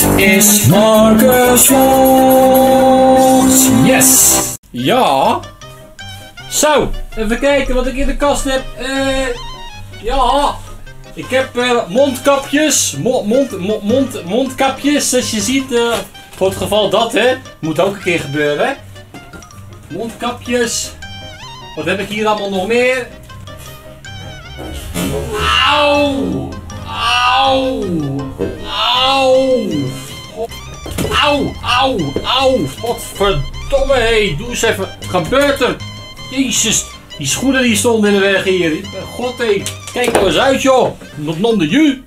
Dit is Marcus Vlogs. Yes. Ja. Zo, even kijken wat ik in de kast heb. Eh, ja. Ik heb eh, mondkapjes. Mo- mond, mo- mond, mondkapjes, zoals je ziet. eh, voor het geval dat, hè. Moet ook een keer gebeuren. Mondkapjes. Wat heb ik hier allemaal nog meer? Auw! Auw, auw, auw. Godverdomme, hé. Doe eens even. Wat gebeurt er? Jezus. Die schoenen die stonden in de weg hier. God, hé. Kijk nou eens uit, joh. Nog non ju.